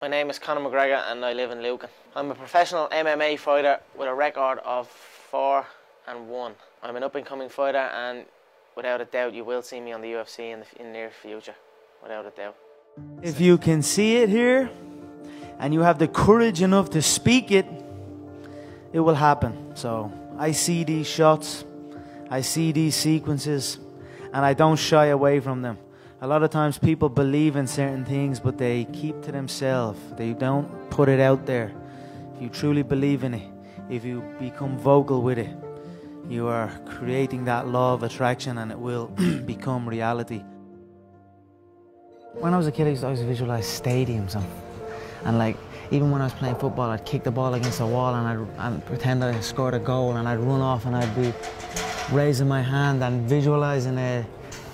My name is Conor McGregor and I live in Lucan. I'm a professional MMA fighter with a record of 4 and 1. I'm an up and coming fighter and without a doubt you will see me on the UFC in the, in the near future. Without a doubt. If you can see it here and you have the courage enough to speak it, it will happen. So I see these shots, I see these sequences, and I don't shy away from them. A lot of times people believe in certain things, but they keep to themselves. They don't put it out there. If you truly believe in it, if you become vocal with it, you are creating that law of attraction and it will become reality. When I was a kid, I used to always visualize stadiums and, and like even when I was playing football, I'd kick the ball against the wall and I'd, pretend I scored a goal and I'd run off and I'd be raising my hand and visualizing a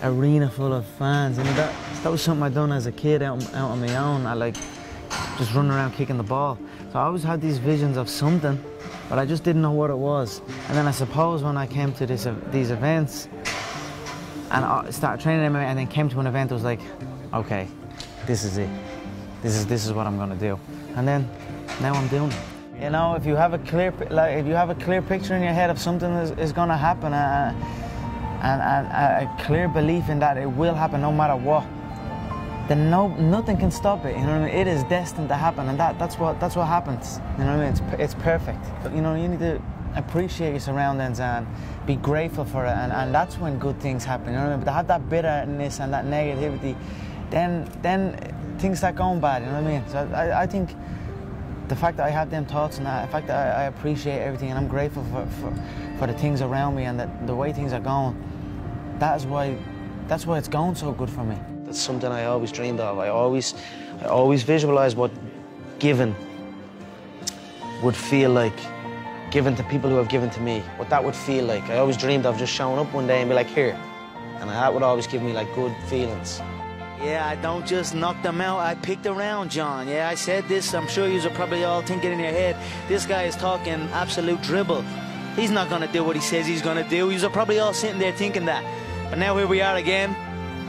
arena full of fans. And that, that was something I'd done as a kid out, out on my own. I like just running around kicking the ball. So I always had these visions of something, but I just didn't know what it was. And then I suppose when I came to this, uh, these events and I started training MMA and then came to an event, I was like, okay, this is it. This is, this is what I'm gonna do. And then now I'm doing it. You know, if you have a clear, like, if you have a clear picture in your head of something is, is going to happen, uh, and, and a clear belief in that it will happen no matter what, then no, nothing can stop it. You know what I mean? It is destined to happen, and that, that's what that's what happens. You know what I mean? It's it's perfect. You know, you need to appreciate your surroundings and be grateful for it, and, and that's when good things happen. You know what I mean? But to have that bitterness and that negativity, then then things start going bad. You know what I mean? So I, I think the fact that I have them thoughts and that, the fact that I, I appreciate everything and I'm grateful for, for, for the things around me and that the way things are going, that is why, that's why it's going so good for me. That's something I always dreamed of. I always, I always visualized what given would feel like, given to people who have given to me, what that would feel like. I always dreamed of just showing up one day and be like, here. And that would always give me like good feelings. Yeah, I don't just knock them out. I picked around John. Yeah, I said this. I'm sure you are probably all thinking in your head, this guy is talking absolute dribble. He's not going to do what he says he's going to do. You are probably all sitting there thinking that. But now here we are again,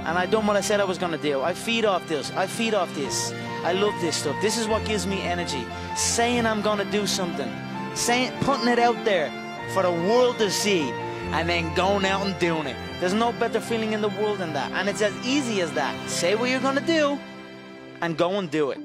and I done what I said I was going to do. I feed off this. I feed off this. I love this stuff. This is what gives me energy. Saying I'm going to do something. Saying, putting it out there for the world to see, and then going out and doing it. There's no better feeling in the world than that. And it's as easy as that. Say what you're going to do and go and do it.